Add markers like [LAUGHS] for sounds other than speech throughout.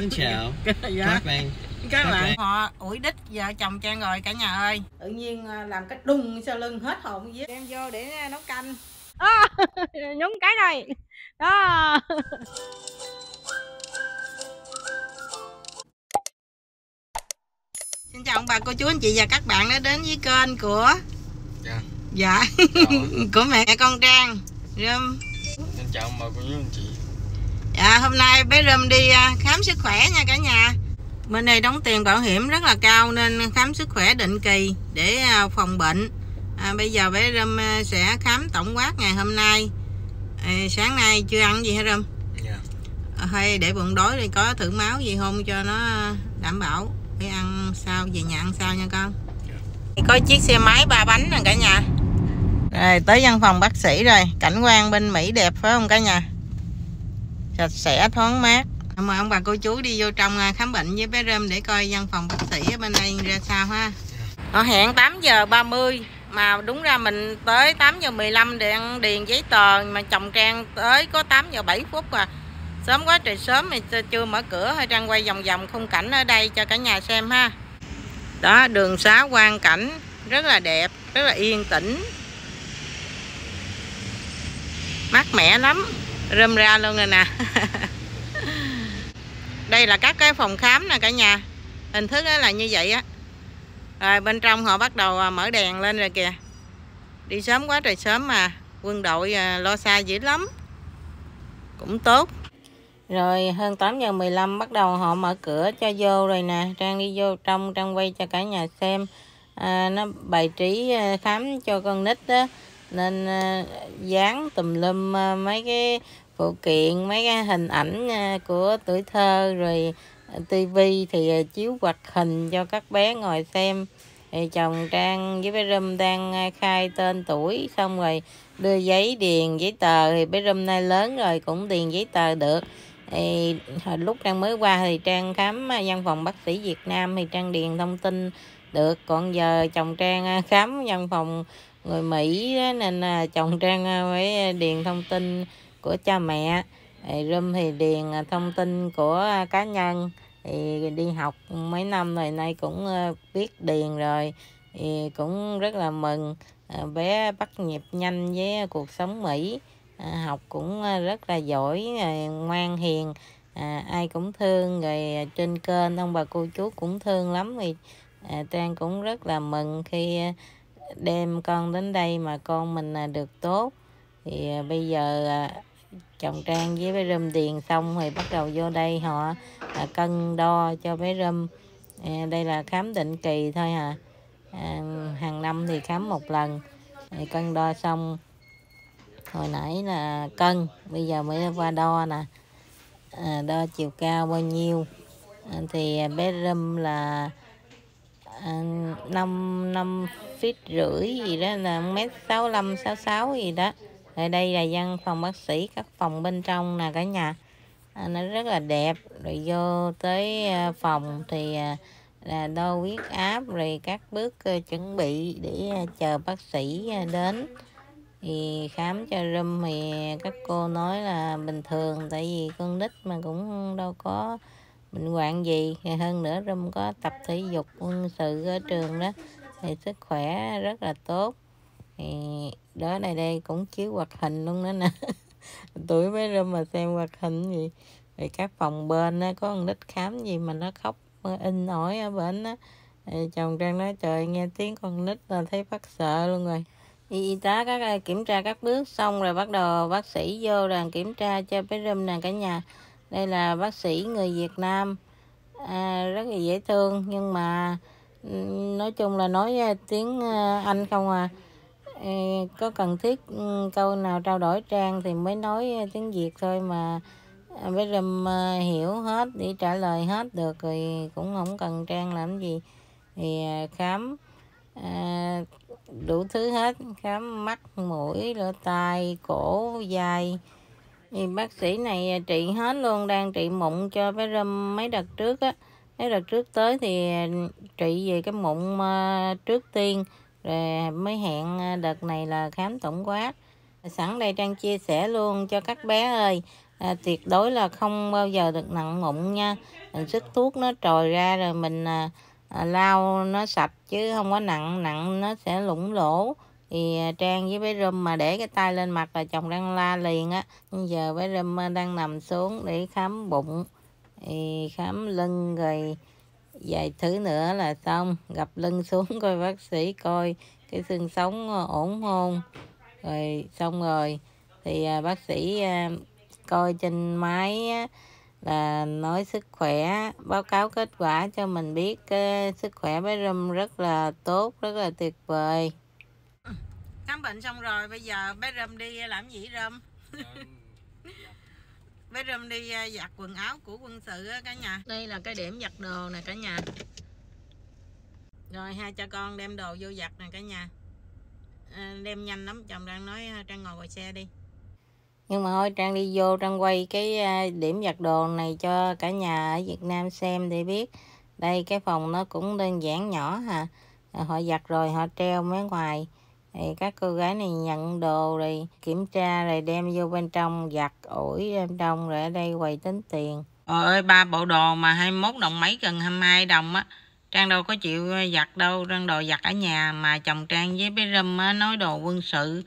Xin [LAUGHS] chào. Dạ. Các bạn. các các bạn bạn. họ ủi đích vợ chồng trang rồi cả nhà ơi. Tự nhiên à, làm cái đùng sau lưng hết hồn với đem vô để à, nấu canh. Đó [LAUGHS] nhúng cái này. Đó. Xin chào ông bà cô chú anh chị và các bạn đã đến với kênh của Dạ. dạ. [LAUGHS] Của mẹ con trang. Râm. Xin chào ông bà cô chú anh chị. Dạ hôm nay bé Râm đi à, khám sức khỏe nha cả nhà. Bên đây đóng tiền bảo hiểm rất là cao nên khám sức khỏe định kỳ để à, phòng bệnh. À, bây giờ bé Râm sẽ khám tổng quát ngày hôm nay. À, sáng nay chưa ăn gì hả Râm Dạ. À, hay để bụng đói thì có thử máu gì không cho nó đảm bảo để ăn sao về nhà ăn sao nha con? Có chiếc xe máy ba bánh nè cả nhà. Rồi tới văn phòng bác sĩ rồi cảnh quan bên Mỹ đẹp phải không cả nhà sạch sẽ, thoáng mát. Mời ông bà cô chú đi vô trong à, khám bệnh với bé Rơm để coi văn phòng bác sĩ ở bên đây ra sao ha. Họ hẹn 8 giờ 30 mà đúng ra mình tới 8 giờ 15 để ăn điền giấy tờ, mà chồng Trang tới có 8 giờ 7 phút à. Sớm quá trời sớm mình chưa mở cửa hay Trang quay vòng vòng khung cảnh ở đây cho cả nhà xem ha. Đó, đường xá quang cảnh, rất là đẹp, rất là yên tĩnh. Mát mẻ lắm rơm ra luôn rồi nè. [LAUGHS] Đây là các cái phòng khám nè cả nhà. Hình thức là như vậy á. Rồi bên trong họ bắt đầu à, mở đèn lên rồi kìa. Đi sớm quá trời sớm mà quân đội à, lo xa dữ lắm. Cũng tốt. Rồi hơn 8 giờ 15 bắt đầu họ mở cửa cho vô rồi nè. Trang đi vô trong Trang quay cho cả nhà xem à, nó bày trí à, khám cho con nít đó nên ờ, dán tùm lum ờ, mấy cái phụ kiện, mấy cái hình ảnh ờ, của tuổi thơ rồi tivi thì chiếu hoạt hình cho các bé ngồi xem. Thì chồng Trang với bé Râm đang khai tên tuổi, xong rồi đưa giấy điền, giấy tờ thì bé Râm nay lớn rồi cũng điền giấy tờ được. Thì hồi lúc Trang mới qua thì Trang khám văn phòng bác sĩ Việt Nam thì Trang điền thông tin được. Còn giờ chồng Trang khám văn phòng người Mỹ đó, nên là chồng Trang à, phải điền thông tin của cha mẹ. Thì Râm thì điền à, thông tin của à, cá nhân. Thì đi học mấy năm rồi nay cũng biết điền rồi. Thì cũng rất là mừng bé bắt nhịp nhanh với cuộc sống Mỹ. Học cũng rất là giỏi ngoan hiền. À, ai cũng thương rồi trên kênh ông bà cô chú cũng thương lắm. Thì à, Trang cũng rất là mừng khi à, đem con đến đây mà con mình được tốt. Thì à, bây giờ à, chồng Trang với bé Râm điền xong thì bắt đầu vô đây họ à, cân đo cho bé Râm. À, đây là khám định kỳ thôi à, à hàng năm thì khám một lần. Thì cân đo xong hồi nãy là cân bây giờ mới qua đo nè. À, đo chiều cao bao nhiêu? À, thì bé Râm là năm năm feet rưỡi gì đó là mét sáu năm sáu sáu gì đó. Ở đây là văn phòng bác sĩ các phòng bên trong nè cả nhà. À, nó rất là đẹp. Rồi vô tới à, phòng thì à, là đo huyết áp rồi các bước à, chuẩn bị để chờ bác sĩ đến. Thì khám cho râm thì các cô nói là bình thường tại vì con nít mà cũng đâu có bệnh hoạn gì. Thì hơn nữa râm có tập thể dục quân sự ở trường đó thì sức khỏe rất là tốt. Thì đó này đây cũng chiếu hoạt hình luôn đó nè. [LAUGHS] Tuổi mấy râm mà xem hoạt hình gì rồi các phòng bên á có con nít khám gì mà nó khóc in ỏi ở bên á. Thì chồng trang nói trời nghe tiếng con nít là thấy phát sợ luôn rồi. Y tá các à, kiểm tra các bước xong rồi bắt đầu bác sĩ vô đoàn kiểm tra cho bé râm nè cả nhà. Đây là bác sĩ người Việt Nam. À, rất là dễ thương nhưng mà nói chung là nói tiếng Anh không à. Có cần thiết câu nào trao đổi trang thì mới nói tiếng Việt thôi mà à, với Râm hiểu hết để trả lời hết được rồi cũng không cần trang làm gì. Thì à, khám à, đủ thứ hết khám mắt mũi lỗ tai cổ dài thì bác sĩ này à, trị hết luôn đang trị mụn cho bé râm mấy đợt trước á nếu đợt trước tới thì à, trị về cái mụn à, trước tiên rồi mới hẹn à, đợt này là khám tổng quát. Sẵn đây trang chia sẻ luôn cho các bé ơi à, tuyệt đối là không bao giờ được nặng mụn nha. Mình sức thuốc nó trồi ra rồi mình à, à, lau nó sạch chứ không có nặng nặng nó sẽ lủng lỗ. Thì à, Trang với bé Râm mà để cái tay lên mặt là chồng đang la liền á. Bây giờ bé Râm đang nằm xuống để khám bụng thì khám lưng rồi vài thứ nữa là xong. Gặp lưng xuống [LAUGHS] coi bác sĩ coi cái xương sống à, ổn không. Rồi xong rồi thì à, bác sĩ à, coi trên máy là nói sức khỏe báo cáo kết quả cho mình biết cái sức khỏe bé Râm rất là tốt rất là tuyệt vời. Khám bệnh xong rồi bây giờ bé Râm đi làm gì Râm bé Râm đi à, giặt quần áo của quân sự á cả nhà. Đây là cái điểm giặt đồ nè cả nhà. Rồi hai cha con đem đồ vô giặt nè cả nhà. À, đem nhanh lắm chồng đang nói à, trang ngồi ngoài xe đi. Nhưng mà thôi trang đi vô trang quay cái điểm giặt đồ này cho cả nhà ở Việt Nam xem để biết. Đây cái phòng nó cũng đơn giản nhỏ hà. À, họ giặt rồi họ treo mấy ngoài thì các cô gái này nhận đồ rồi kiểm tra rồi đem vô bên trong giặt ủi bên trong rồi ở đây quầy tính tiền. Trời ơi ba bộ đồ mà 21 đồng mấy gần 22 đồng á. Trang đâu có chịu ờ, giặt đâu. Trang đồ giặt ở nhà mà chồng Trang với bé Râm á, nói đồ quân sự.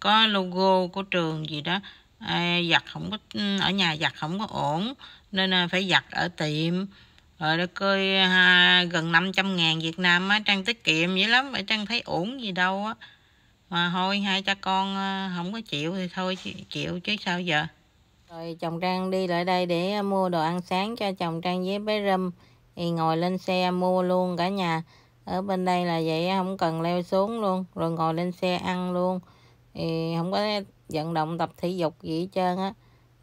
Có logo của trường gì đó. À, giặt không có ừ, ở nhà giặt không có ổn nên ờ, phải giặt ở tiệm. Rồi đó coi gần 500 ngàn Việt Nam á. Trang tiết kiệm vậy lắm mà Trang thấy ổn gì đâu á mà thôi hai cha con à, không có chịu thì thôi chịu chứ sao giờ rồi chồng Trang đi lại đây để mua đồ ăn sáng cho chồng Trang với bé Râm thì ngồi lên xe mua luôn cả nhà ở bên đây là vậy không cần leo xuống luôn rồi ngồi lên xe ăn luôn thì không có vận động tập thể dục gì hết trơn á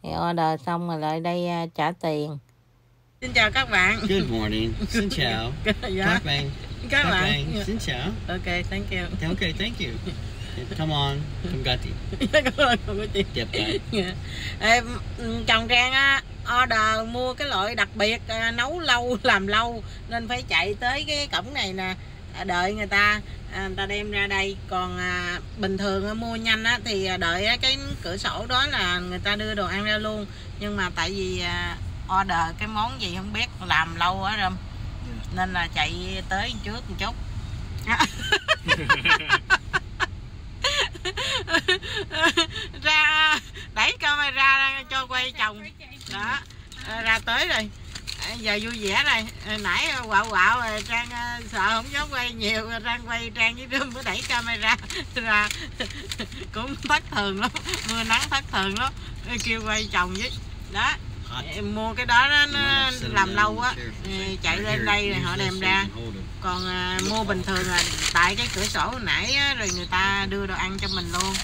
thì order xong rồi lại đây uh, trả tiền xin chào các bạn Good morning. Xin chào. [LAUGHS] dạ Các bạn. các Các bạn bạn. Xin chào. ok thank you Okay, thank you. Come on. It. cảm ơn không có chị it. Ê, chồng Trang á order mua cái loại đặc biệt à, nấu lâu làm lâu nên phải chạy tới cái cổng này nè. À, đợi người ta à, người ta đem ra đây. Còn à, bình thường mua nhanh á thì à, đợi cái cửa sổ đó là người ta đưa đồ ăn ra luôn. Nhưng mà tại vì à, order cái món gì không biết làm lâu quá râm nên là chạy tới trước một chút [LAUGHS] [LAUGHS] [LAUGHS] ra, đẩy camera ra cho quay chồng. Đó, ra tới rồi. À, giờ vui vẻ rồi. À, nãy quạo quạo rồi, trang à, sợ không dám quay nhiều trang quay, trang với đương mới đẩy camera ra. [LAUGHS] Cũng thất thường lắm, mưa nắng thất thường lắm. Kêu quay chồng với. Đó em mua cái đó nó, làm lâu á? Ừ, chạy lên đây rồi họ đem ra. còn à, mua bình thường là tại cái cửa sổ hồi nãy á, rồi người ta đưa đồ ăn cho mình luôn.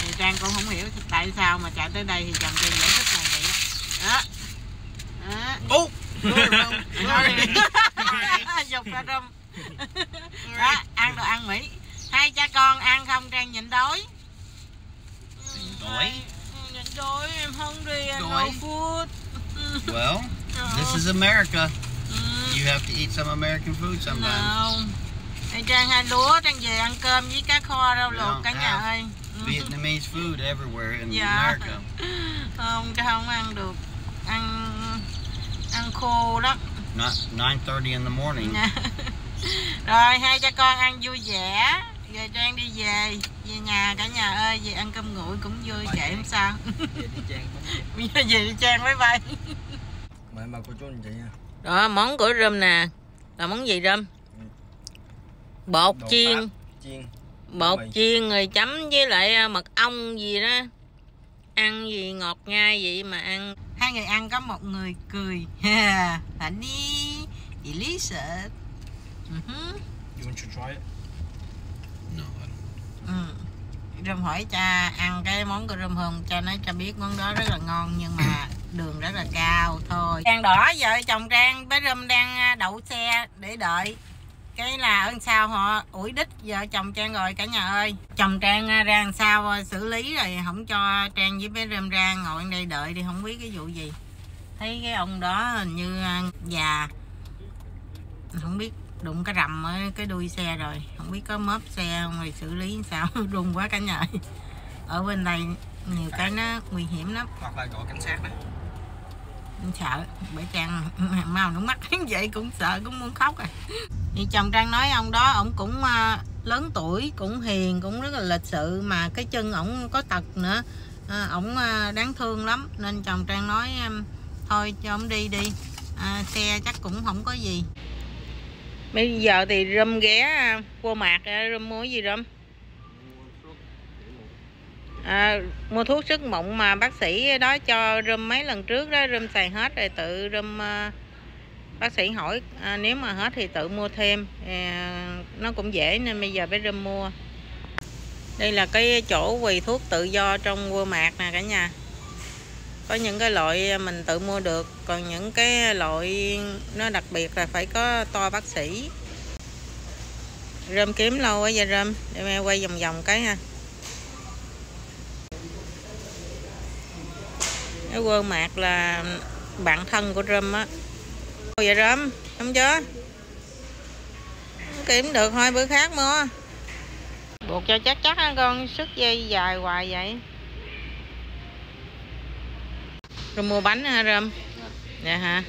Thì trang cũng không hiểu tại sao mà chạy tới đây thì chồng trang giải thích là vậy đó. Đó. Oh! dục ra râm đó ăn đồ ăn mỹ. Hai cha con ăn không trang nhịn đói. Đói? nhịn đói em hungry and no Đói? food Well, this is America. Ừ. You have to eat some American food sometimes. Không. Đây Trang hai lúa, Trang về ăn cơm với cá kho rau luộc cả nhà ơi. Vietnamese food everywhere in Yeah. America. [LAUGHS] Không, Trang không ăn được. Ăn ăn khô lắm. Not 9:30 in the morning. [LAUGHS] Rồi hai cha con ăn vui vẻ. Giờ Trang đi về, về nhà cả nhà ơi, về ăn cơm nguội cũng vui kệ không sao. Về đi trang [LAUGHS] Bây giờ về đi Trang bye bye. Mời bà cô chú anh chị nha Đó, món của Râm nè. Là món gì Râm? Bột Đồ chiên. Pháp, Chiên bột mì. chiên rồi chấm với lại à, mật ong gì đó ăn gì ngọt ngai vậy mà ăn hai người ăn có một người cười honey delicious uh You want to try it? No. I don't. ừ. Râm hỏi cha ăn cái món của Râm không cha nói cho biết món đó rất là ngon nhưng mà [COUGHS] đường rất là cao thôi Trang đỏ vợ chồng Trang bé Râm đang à, đậu xe để đợi cái là ơn sao họ ủi đích vợ chồng Trang rồi cả nhà ơi chồng Trang à, ra làm sao à, xử lý rồi không cho Trang với bé Râm ra ngồi đây đợi thì không biết cái vụ gì thấy cái ông đó hình như già không biết đụng cái rầm ở cái đuôi xe rồi. Không biết có móp xe không rồi xử lý sao [LAUGHS] run quá cả nhà ở bên đây nhiều cái nó nguy hiểm lắm. Hoặc là gọi cảnh sát đó. Em sợ bởi trang [LAUGHS] mau nước mắt. [LAUGHS] Vậy cũng sợ cũng muốn khóc rồi thì chồng trang nói ông đó ổng cũng à, lớn tuổi cũng hiền cũng rất là lịch sự mà cái chân ổng có tật nữa. À, ổng à, đáng thương lắm. Nên chồng trang nói thôi cho ổng đi đi. À, xe chắc cũng không có gì bây giờ thì râm ghé à, qua vô mạc à, râm mua gì râm à, mua thuốc sức mộng mà bác sĩ đó cho râm mấy lần trước đó râm xài hết rồi tự râm à, bác sĩ hỏi à, nếu mà hết thì tự mua thêm. À, nó cũng dễ nên bây giờ bé râm mua. Đây là cái chỗ quầy thuốc tự do trong Walmart nè cả nhà có những cái loại mình tự mua được, còn những cái loại nó đặc biệt là phải có to bác sĩ. Rơm kiếm lâu quá vậy rơm, để mẹ quay vòng vòng cái ha. Cái quơ mạc là bạn thân của rơm á. Ôi vậy rơm, không chưa Không kiếm được, thôi bữa khác mua. Buộc cho chắc chắc con, sức dây dài hoài vậy rồi mua bánh hả rơm. Dạ hả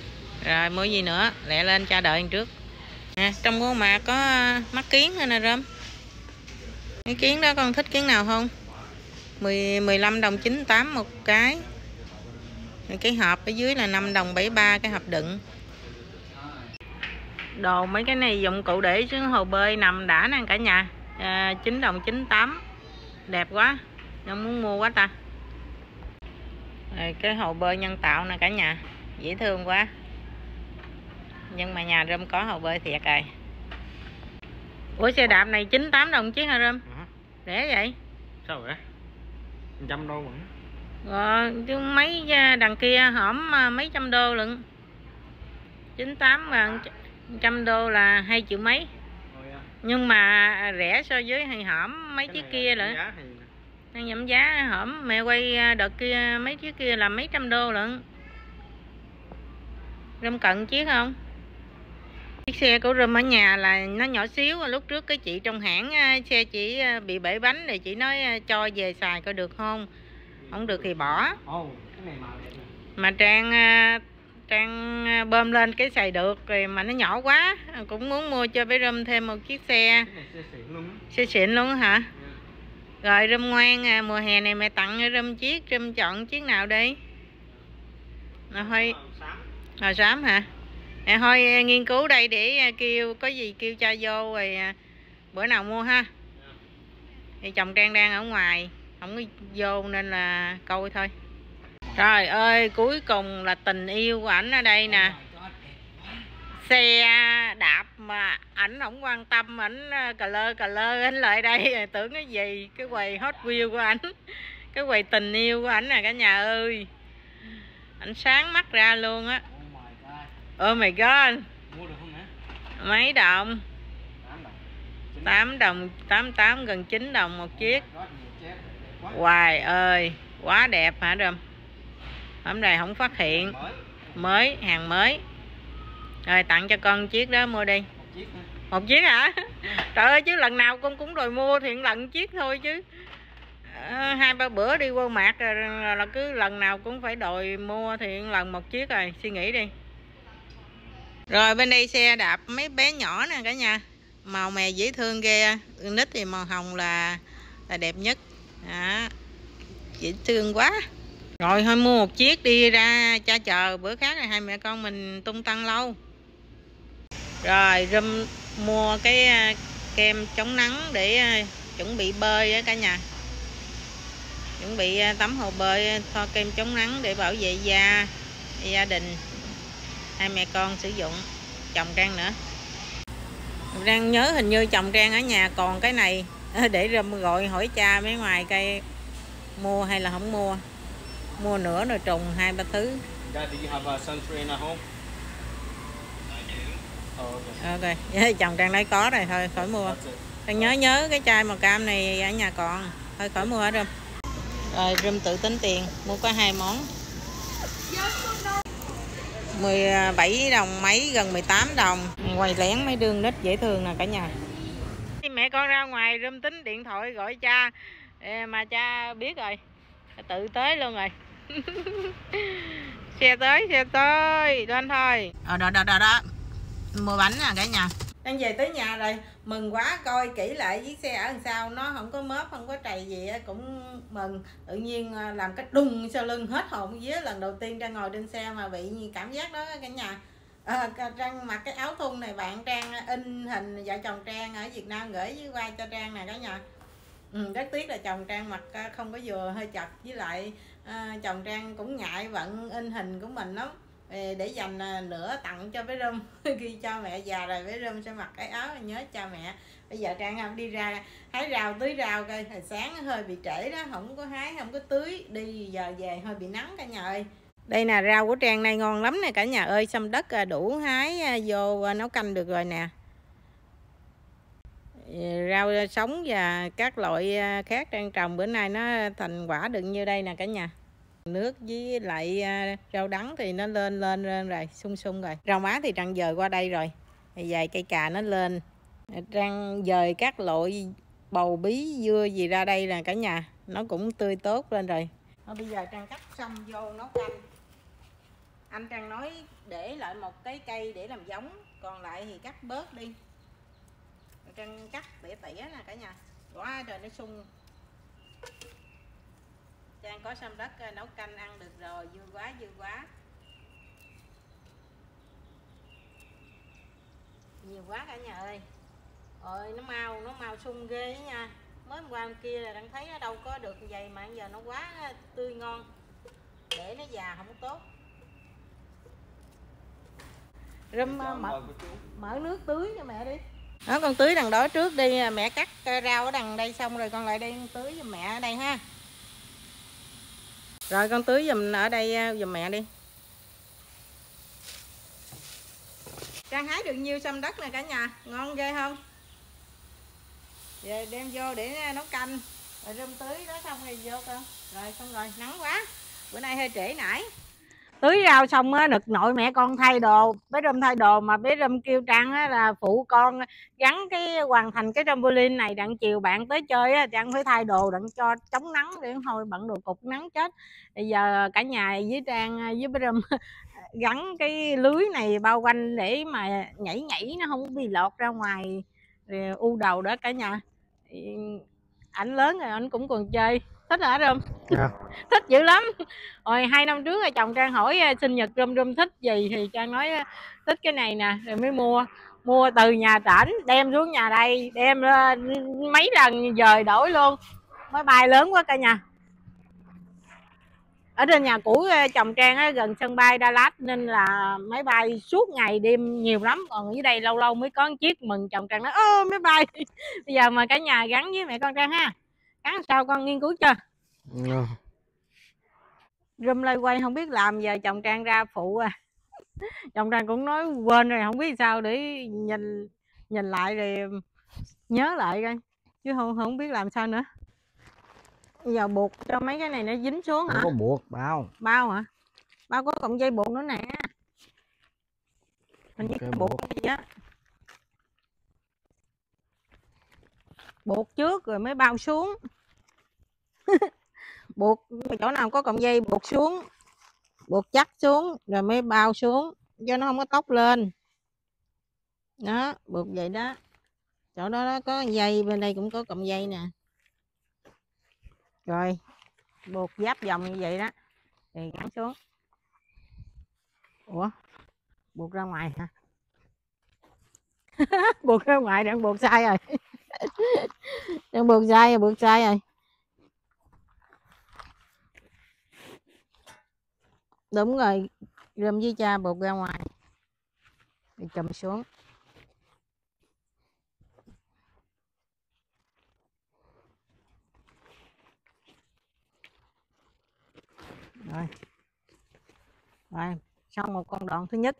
rồi mua gì nữa? Lẹ lên cha đợi trước. À, trong con mạc có mắt kiến hay nè rơm? Cái kiến đó con thích kiến nào không? 10, 15 đồng 98 một cái. Cái hộp ở dưới là 5 đồng 73 cái hộp đựng. Đồ mấy cái này dụng cụ để xuống hồ bơi nằm đã nè cả nhà. À, 9 đồng 98 đẹp quá. Không muốn mua quá ta rồi, cái hồ bơi nhân tạo nè cả nhà dễ thương quá. Nhưng mà nhà rơm có hồ bơi thiệt rồi. Ủa xe đạp này 98 đồng chiếc hả rơm? Rẻ vậy? Sao vậy? Trăm đô vẫn rồi chứ mấy à, đằng kia hổm à, mấy trăm đô lận. 98 ngàn trăm đô là hai triệu mấy. Nhưng mà rẻ so với hàng hổm mấy chiếc kia nữa đang giảm giá hổm. Mẹ quay à, đợt kia mấy chiếc kia là mấy trăm đô lận. Râm cận chiếc không? Chiếc xe của râm ở nhà là nó nhỏ xíu lúc trước cái chị trong hãng à, xe chỉ à, bị bể bánh thì chị nói à, cho về xài coi được không? Không được thì bỏ. Mà trang à, trang à, bơm lên cái xài được rồi mà nó nhỏ quá cũng muốn mua cho bé râm thêm một chiếc xe. Xe xịn luôn xe xịn luôn hả rồi râm ngoan à, mùa hè này mẹ tặng râm chiếc râm chọn chiếc nào đi. Nào hơi màu xám hả? À, thôi à, nghiên cứu đây để à, kêu có gì kêu cha vô rồi à, bữa nào mua ha. Thì chồng trang đang ở ngoài không có vô nên là coi thôi. Trời ơi cuối cùng là tình yêu của ảnh ở đây nè xe à, đạp mà ảnh không quan tâm, ảnh à, cà lơ cà lơ, ảnh lại đây à, tưởng cái gì? Cái quầy hot wheel của ảnh, cái quầy tình yêu của ảnh nè, cả nhà ơi. Ảnh sáng mắt ra luôn á. Oh my god. Mua được không mấy đồng? Tám 8 đồng 88 gần 9 đồng một chiếc. Hoài ơi, quá đẹp hả Râm hôm nay không phát hiện. Mới, hàng mới rồi tặng cho con chiếc đó mua đi. Một chiếc một chiếc hả? Trời ơi chứ lần nào con cũng đòi mua thì lần chiếc thôi chứ. Ờ, hai ba bữa đi qua mạc là cứ lần nào cũng phải đòi mua thì lần một chiếc rồi. Suy nghĩ đi. Rồi bên đây xe đạp mấy bé nhỏ nè cả nhà. Màu mè dễ thương ghê nít thì màu hồng là là đẹp nhất. Đó. Dễ thương quá. Rồi thôi mua một chiếc đi ra cha chờ bữa khác là hai mẹ con mình tung tăng lâu rồi râm mua cái à, kem chống nắng để à, chuẩn bị bơi á cả nhà. Chuẩn bị à, tắm hồ bơi thoa kem chống nắng để bảo vệ da gia đình. Hai mẹ con sử dụng chồng trang nữa. Đang nhớ hình như chồng trang ở nhà còn cái này để râm gọi hỏi cha mấy ngoài cây mua hay là không mua. Mua nữa rồi trùng hai ba thứ. Dad, do you have a sunscreen at home? Okay. ok. Chồng trang nói có rồi thôi khỏi mua. Trang nhớ nhớ cái chai màu cam này ở nhà còn. Thôi khỏi mua hết rơm rồi rơm tự tính tiền mua có hai món. 17 đồng mấy gần 18 đồng. Quầy lén mấy đương nít dễ thương nè cả nhà. Mẹ con ra ngoài rơm tính điện thoại gọi cha. Mà cha biết rồi. Tự tới luôn rồi. [LAUGHS] Xe tới xe tới. Lên thôi. Ờ đó đó đó đó mua bánh nè cả nhà. Đang về tới nhà rồi. Mừng quá coi kỹ lại chiếc xe ở đằng sau nó không có mớp không có trầy gì cũng mừng. Tự nhiên à, làm cái đùng sau lưng hết hồn vía lần đầu tiên ra ngồi trên xe mà bị cảm giác đó cả nhà. À, trang mặc cái áo thun này bạn trang in hình vợ chồng trang ở việt nam gửi với qua cho trang nè cả nhà. Ừ, rất tiếc là chồng trang mặc à, không có vừa hơi chật. Với lại à, chồng trang cũng ngại vận in hình của mình lắm để dành à, nửa tặng cho bé Râm. [LAUGHS] Khi cho mẹ già rồi, bé Râm sẽ mặc cái áo nhớ cha mẹ. Bây giờ trang không đi ra, hái rau tưới rau coi, hồi sáng hơi bị trễ đó, không có hái, không có tưới. Đi giờ về hơi bị nắng cả nhà ơi. Đây nè, rau của trang này ngon lắm nè cả nhà ơi. Xâm đất à, đủ hái à, vô nấu canh được rồi nè. Rau sống và các loại khác trang trồng. Bữa nay nó thành quả được như đây nè cả nhà? Nước với lại à, rau đắng thì nó lên lên lên rồi, sung sung rồi. Rau má thì trăng dời qua đây rồi. Vài cây cà nó lên. Trăng dời các loại bầu bí, dưa gì ra đây là cả nhà, nó cũng tươi tốt lên rồi. Thôi, bây giờ trăng cắt xong vô nấu canh. Anh trăng nói để lại một cái cây để làm giống, còn lại thì cắt bớt đi. Trăng cắt tỉa tỉa nè cả nhà. Quá trời nó sung. Trang có xăm đất ờ, nấu canh ăn được rồi vui quá vui quá. Nhiều quá cả nhà ơi. Ơi nó mau nó mau sung ghê nha. Mới hôm qua hôm kia là đang thấy nó đâu có được vậy mà giờ nó quá tươi ngon. Để nó già không tốt. Râm mở, mở nước tưới cho mẹ đi. Đó con tưới đằng đó trước đi mẹ cắt rau ở đằng đây xong rồi con lại đây tưới cho mẹ ở đây ha rồi con tưới dùm ở đây à, dùm mẹ đi. Trang hái được nhiêu xâm đất nè cả nhà, Ngon ghê không? Về đem vô để à, nấu canh. Rồi rơm tưới đó, xong thì vô cơ Rồi, xong rồi, nắng quá. Bữa nay hơi trễ nãy tưới rau xong á nực nội mẹ con thay đồ, bé rơm thay đồ mà bé rơm kêu trang á là phụ con gắn cái, hoàn thành cái trampoline này đặng chiều bạn tới chơi á, trang phải thay đồ đặng cho chống nắng để thôi bận đồ cục nắng chết. Bây giờ cả nhà với trang à, với bé rơm [LAUGHS] gắn cái lưới này bao quanh để mà nhảy nhảy nó không bị lọt ra ngoài u đầu đó cả nhà. Ảnh lớn rồi anh cũng còn chơi thích hả rơm yeah. Dạ. [LAUGHS] thích dữ lắm. Rồi hai năm trước rồi chồng trang hỏi à, sinh nhật rơm rơm thích gì thì trang nói à, thích cái này nè rồi mới mua. Mua từ nhà trển đem xuống nhà đây đem mấy lần dời đổi luôn. Máy bay lớn quá cả nhà. Ở trên nhà cũ à, chồng trang á, gần sân bay Dallas nên là máy bay suốt ngày đêm nhiều lắm. Còn dưới đây lâu lâu mới có một chiếc mừng chồng trang nói ơ máy bay. [LAUGHS] Bây giờ mà cả nhà gắn với mẹ con trang ha cắn sao con nghiên cứu chưa. Dạ. râm lây quay không biết làm giờ chồng trang ra phụ à. [LAUGHS] Chồng trang cũng nói quên rồi không biết sao để nhìn nhìn lại rồi nhớ lại coi. Chứ không không biết làm sao nữa. Giờ buộc cho mấy cái này nó dính xuống hả? không có buộc bao. Bao hả? Bao có cọng dây buộc nữa nè. Mình như okay, buộc. gì á buộc trước rồi mới bao xuống. [LAUGHS] Buộc chỗ nào có cọng dây buộc xuống buộc chắc xuống rồi mới bao xuống cho nó không có tóc lên. Đó buộc vậy đó. Chỗ đó, đó có dây bên đây cũng có cọng dây nè. Rồi buộc giáp vòng như vậy đó thì gắn xuống. Ủa buộc ra ngoài hả? [LAUGHS] Buộc ra ngoài đang buộc sai rồi. [LAUGHS] đang bước sai rồi à, bước sai rồi à. đúng rồi rơm với cha buộc ra ngoài. Thì chùm xuống. Rồi. Rồi, xong một con đoạn thứ nhất.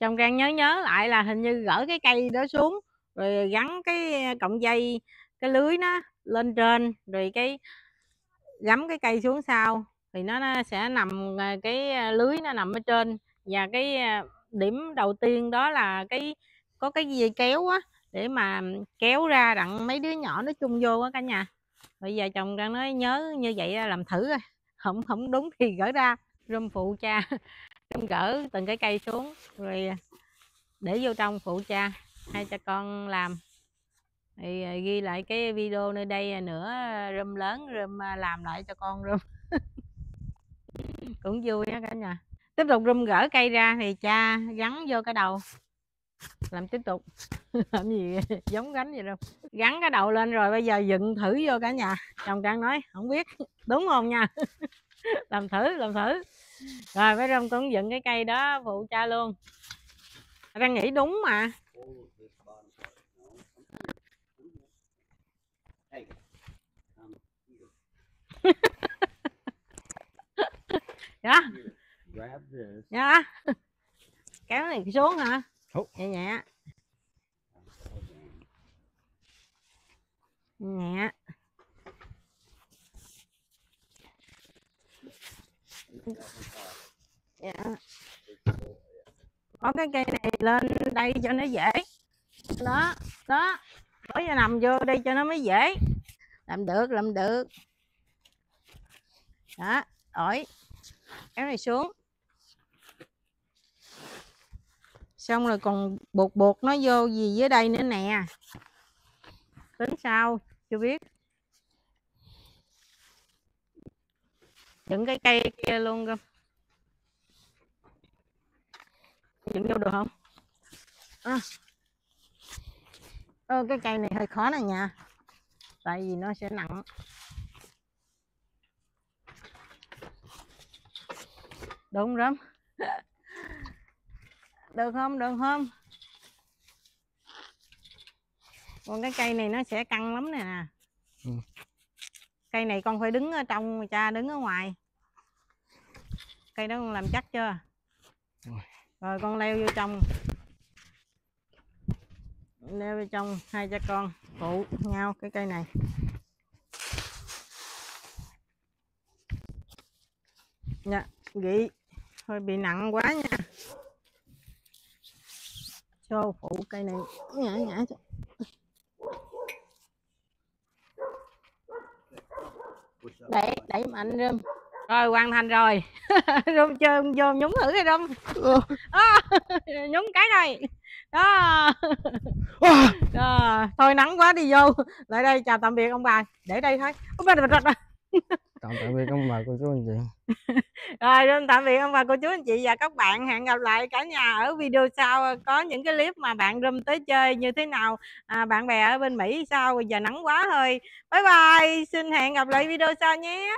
Trong trang nhớ nhớ lại là hình như gỡ cái cây đó xuống rồi gắn cái cọng dây, cái lưới nó lên trên, rồi cái gắm cái cây xuống sau, thì nó sẽ nằm à, cái lưới nó nằm ở trên. Và cái à, điểm đầu tiên đó là cái, có cái dây kéo á, để mà kéo ra đặng mấy đứa nhỏ nó chung vô á cả nhà. Bây giờ chồng đang nói nhớ như vậy làm thử rồi không không đúng thì gỡ ra rơm phụ cha [LAUGHS] rơm gỡ từng cái cây xuống, rồi à, để vô trong phụ cha hai cha con làm. Thì à, ghi lại cái video nơi đây nữa rơm lớn rơm à, làm lại cho con rơm [LAUGHS] cũng vui á cả nhà. Tiếp tục rơm gỡ cây ra thì cha gắn vô cái đầu. Làm tiếp tục. [LAUGHS] Làm gì [LAUGHS] giống gánh vậy đâu. Gắn cái đầu lên rồi bây giờ dựng thử vô cả nhà. Chồng trang nói, không biết. Đúng không nha? Làm thử làm thử. Rồi mấy rơm cũng dựng cái cây đó phụ cha luôn. Đang nghĩ đúng mà. [LAUGHS] dạ. Grab this. dạ. Kéo này xuống hả? Oh. nhẹ nhẹ nhẹ dạ. Có cái cây này lên đây cho nó dễ. Đó đó. Bỏ cho nằm vô đây cho nó mới dễ. Làm được làm được đó ổi kéo này xuống. Xong rồi còn buộc buộc nó vô gì dưới đây nữa nè. Tính sao chưa biết. Dựng cái cây kia luôn cơ. Dựng vô được không? À. Ơ, cái cây này hơi khó nè nha. Tại vì nó sẽ nặng đúng lắm. Được không? Được không? Còn cái cây này nó sẽ căng lắm nè. Nè Ừ. cây này con phải đứng ở trong cha đứng ở ngoài. Cây đó con làm chắc chưa? Rồi. rồi con leo vô trong. Leo vô trong hai cha con. Phụ nhau cái cây này. Dạ gị hơi bị nặng quá nha. Cho phụ cây này. Ngã ngã cho. đẩy đẩy mạnh rơm rồi hoàn thành rồi. [LAUGHS] Rơm chơi vô nhúng thử cái rơm à, nhúng cái này. Đó. [LAUGHS] Rồi, thôi nắng quá đi vô. Lại đây chào tạm biệt ông bà. Để đây thôi. Úp bà, [LAUGHS] bà. Tạm tạm biệt ông bà cô chú anh chị. [LAUGHS] rồi nên tạm biệt ông bà cô chú anh chị và các bạn. Hẹn gặp lại cả nhà ở video sau. Có những cái clip mà bạn rum tới chơi như thế nào à, bạn bè ở bên mỹ sao? Giờ nắng quá thôi. Bye bye. Xin hẹn gặp lại video sau nhé.